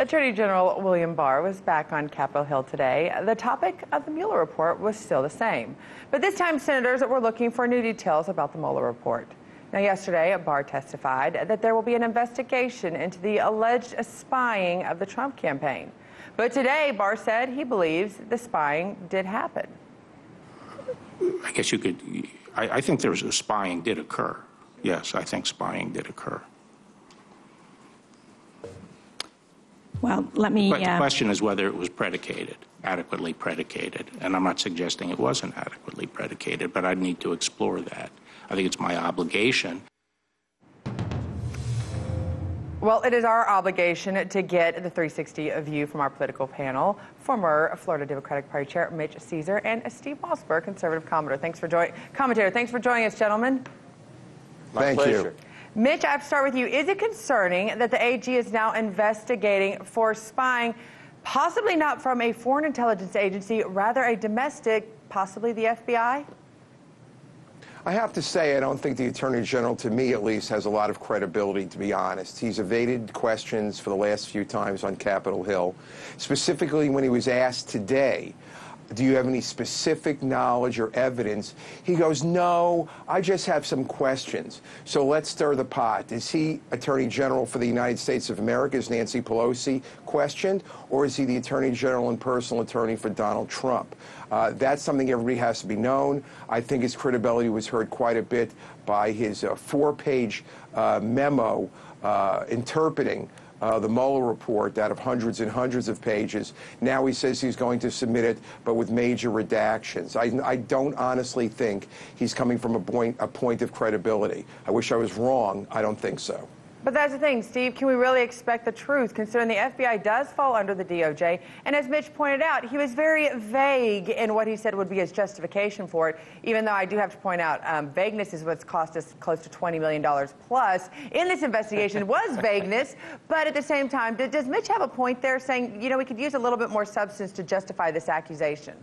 Attorney General William Barr was back on Capitol Hill today. The topic of the Mueller report was still the same. But this time, senators were looking for new details about the Mueller report. Now, yesterday, Barr testified that there will be an investigation into the alleged spying of the Trump campaign. But today, Barr said he believes the spying did happen. I guess you could, I, I think there's a spying did occur. Yes, I think spying did occur. Well, let me. But the uh, question is whether it was predicated, adequately predicated. And I'm not suggesting it wasn't adequately predicated, but I'd need to explore that. I think it's my obligation. Well, it is our obligation to get the 360 view from our political panel. Former Florida Democratic Party Chair Mitch Ceasar and Steve Malzberg, conservative commentator. Thanks for joining, commentator. Thanks for joining us, gentlemen. My Thank pleasure. you. Mitch, I have to start with you. Is it concerning that the AG is now investigating for spying, possibly not from a foreign intelligence agency, rather a domestic, possibly the FBI? I have to say, I don't think the Attorney General, to me at least, has a lot of credibility, to be honest. He's evaded questions for the last few times on Capitol Hill, specifically when he was asked today. Do you have any specific knowledge or evidence? He goes, No, I just have some questions. So let's stir the pot. Is he Attorney General for the United States of America, as Nancy Pelosi questioned, or is he the Attorney General and personal attorney for Donald Trump? Uh, that's something everybody has to be known. I think his credibility was hurt quite a bit by his uh, four page uh, memo uh, interpreting uh, the Mueller report out of hundreds and hundreds of pages. Now he says he's going to submit it, but with major redactions. I, I don't honestly think he's coming from a point, a point of credibility. I wish I was wrong. I don't think so. But that's the thing, Steve. Can we really expect the truth, considering the FBI does fall under the DOJ? And as Mitch pointed out, he was very vague in what he said would be his justification for it, even though I do have to point out um, vagueness is what's cost us close to $20 million plus in this investigation was vagueness. But at the same time, does- does Mitch have a point there saying, you know, we could use a little bit more substance to justify this accusation?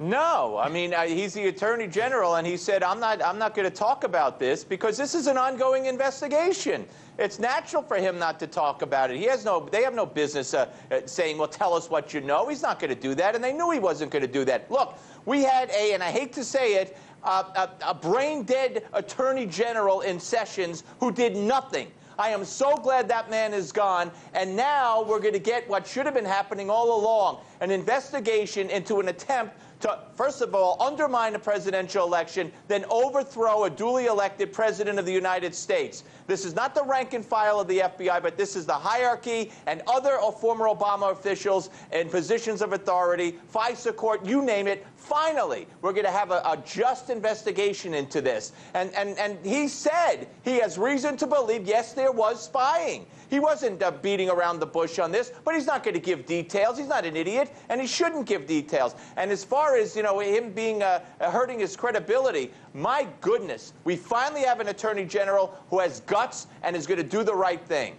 No, I mean uh, he's the attorney general, and he said, "I'm not. I'm not going to talk about this because this is an ongoing investigation. It's natural for him not to talk about it. He has no. They have no business uh, uh, saying, "Well, tell us what you know." He's not going to do that, and they knew he wasn't going to do that. Look, we had a, and I hate to say it, uh, a, a brain dead attorney general in Sessions who did nothing. I am so glad that man is gone. And now we're going to get what should have been happening all along an investigation into an attempt to, first of all, undermine a presidential election, then overthrow a duly elected president of the United States. This is not the rank and file of the FBI, but this is the hierarchy and other former Obama officials in positions of authority, FISA court, you name it. Finally, we're going to have a, a just investigation into this. And, and, and he said he has reason to believe, yes, there was spying. He wasn't uh, beating around the bush on this, but he's not going to give details. He's not an idiot, and he shouldn't give details. And as far as you know, him being uh, hurting his credibility, my goodness, we finally have an attorney general who has guts and is going to do the right thing.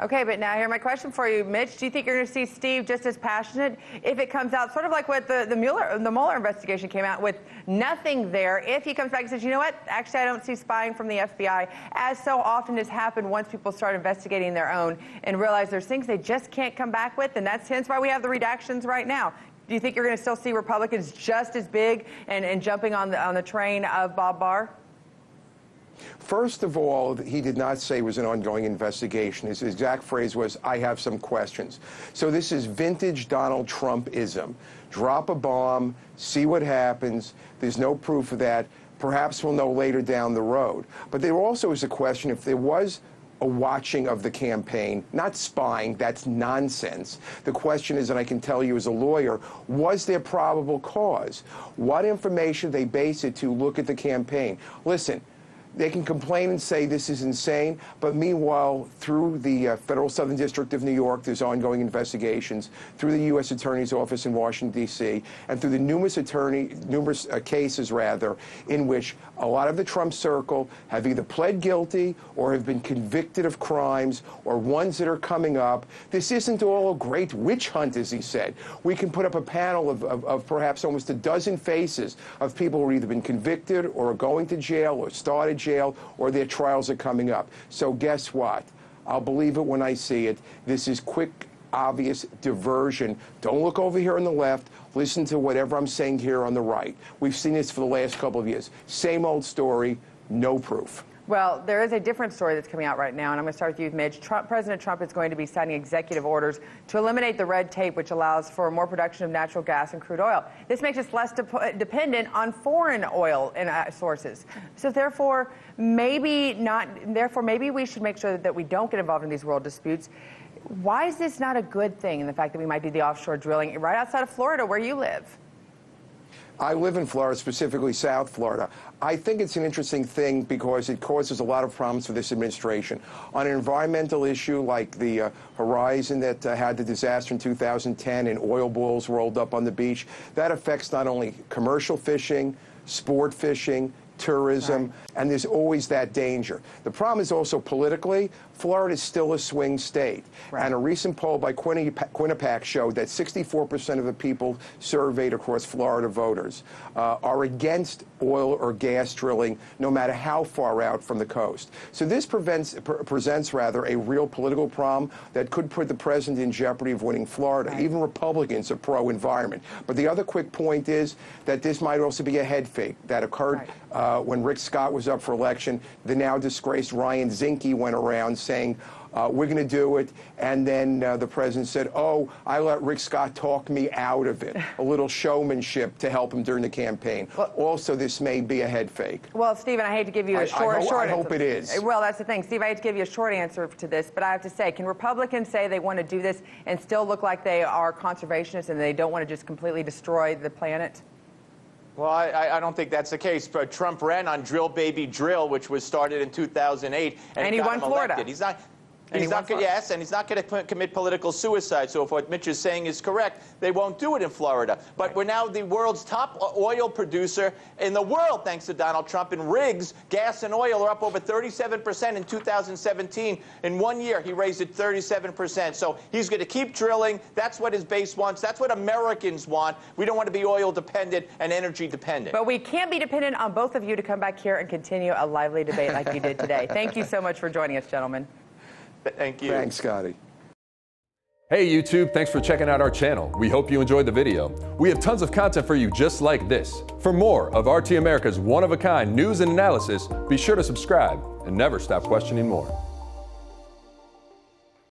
Okay, but now here my question for you, Mitch. Do you think you're going to see Steve just as passionate if it comes out, sort of like what the the Mueller the Mueller investigation came out with nothing there? If he comes back and says, you know what, actually I don't see spying from the FBI, as so often has happened once people start investigating their own and realize there's things they just can't come back with, and that's hence why we have the redactions right now. Do you think you're going to still see Republicans just as big and, and jumping on the on the train of Bob Barr? First of all, he did not say it was an ongoing investigation. His exact phrase was, I have some questions. So this is vintage Donald Trumpism. Drop a bomb, see what happens. There's no proof of that. Perhaps we'll know later down the road. But there also is a question if there was a watching of the campaign, not spying, that's nonsense. The question is, and I can tell you as a lawyer, was there probable cause? What information they base it to look at the campaign? Listen, they can complain and say this is insane, but meanwhile, through the uh, Federal Southern District of New York, there's ongoing investigations. Through the U.S. Attorney's Office in Washington D.C., and through the numerous attorney, numerous uh, cases rather, in which a lot of the Trump circle have either pled guilty or have been convicted of crimes or ones that are coming up. This isn't all a great witch hunt, as he said. We can put up a panel of, of, of perhaps almost a dozen faces of people who have either been convicted or are going to jail or started jail or their trials are coming up. So guess what? I'll believe it when I see it. This is quick obvious diversion. Don't look over here on the left. Listen to whatever I'm saying here on the right. We've seen this for the last couple of years. Same old story, no proof. Well, there is a different story that's coming out right now, and I'm going to start with you, Mitch. Trump, President Trump is going to be signing executive orders to eliminate the red tape, which allows for more production of natural gas and crude oil. This makes us less de- dependent on foreign oil and, uh, sources. So, therefore, maybe not. Therefore, maybe we should make sure that we don't get involved in these world disputes. Why is this not a good thing? In the fact that we might do the offshore drilling right outside of Florida, where you live. I live in Florida, specifically South Florida. I think it's an interesting thing because it causes a lot of problems for this administration. On an environmental issue like the uh, Horizon that uh, had the disaster in 2010 and oil boils rolled up on the beach, that affects not only commercial fishing, sport fishing, tourism, right. and there's always that danger. The problem is also politically, Florida is still a swing state. Right. And a recent poll by Quinnipiac showed that 64% of the people surveyed across Florida voters uh, are against oil or gas drilling, no matter how far out from the coast. So this prevents, pre presents rather a real political problem that could put the president in jeopardy of winning Florida. Right. Even Republicans are pro-environment. But the other quick point is that this might also be a head fake that occurred uh, when Rick Scott was up for election. The now disgraced Ryan Zinke went around saying uh, we're going to do it. And then uh, the president said, oh, I let Rick Scott talk me out of it. A little showmanship to help him during the campaign. Well, also, this may be a head fake. Well, Stephen, I hate to give you a I, short, I, ho short I hope it is. Well, that's the thing. Steve, I hate to give you a short answer to this, but I have to say, can Republicans say they want to do this and still look like they are conservationists and they don't want to just completely destroy the planet? Well, I, I, don't think that's the case. But Trump ran on Drill Baby Drill, which was started in 2008, and, and he won Florida. Elected. He's not. And he's not yes, and he's not going to commit political suicide. So if what Mitch is saying is correct, they won't do it in Florida. But right. we're now the world's top oil producer in the world, thanks to Donald Trump. And rigs, gas and oil are up over 37% in 2017. In one year, he raised it 37%. So he's going to keep drilling. That's what his base wants. That's what Americans want. We don't want to be oil dependent and energy dependent. But we can't be dependent on both of you to come back here and continue a lively debate like you did today. Thank you so much for joining us, gentlemen. Thank you. Thanks, Scottie. Hey YouTube, thanks for checking out our channel. We hope you enjoyed the video. We have tons of content for you just like this. For more of RT America's one-of-a-kind news and analysis, be sure to subscribe and never stop questioning more.